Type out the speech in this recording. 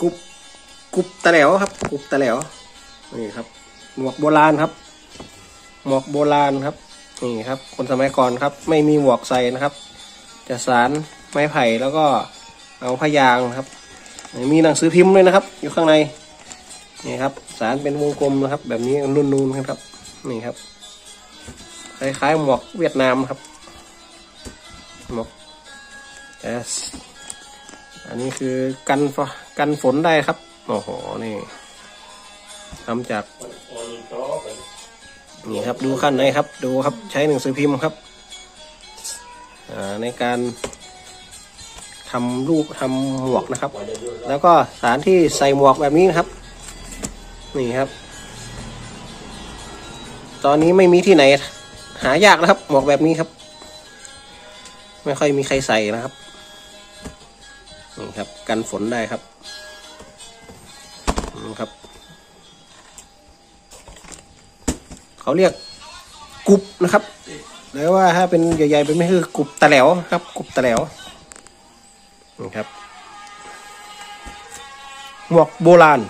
กุบกุบตะแหลวครับ กุบตะแหลวนี่ครับ หมวกโบราณครับ หมวกโบราณครับนี่ครับ คนสมัยก่อนครับ ไม่มีหมวกใส่นะครับ จะสารไม้ไผ่แล้วก็เอาพยางครับ มีหนังสือพิมพ์ด้วยนะครับ อยู่ข้างในนี่ครับ สารเป็นวงกลมนะครับ แบบนี้นูนๆครับ นี่ครับคล้ายๆหมวกเวียดนามครับหมวกเอส อันนี้คือกันฝกันฝนได้ครับโอ้โหนี่ทำจากนี่ครับดูขั้นในครับ ดูครับใช้หนังสือพิมพ์ครับในการทำรูปทำหมวกนะครับ แล้วก็สารที่ใส่หมวกแบบนี้นะครับ นี่ครับ ตอนนี้ไม่มีที่ไหน หายากนะครับ หมวกแบบนี้ครับ ไม่ค่อยมีใครใส่นะครับ นี่ครับ กันฝนได้ครับนี่ครับ เขาเรียกกุบนะครับหรือว่าถ้าเป็นใหญ่ๆเป็นไม่คือกุบตะแหลวครับ กุบตะแหลวนี่ครับ หมวกโบราณ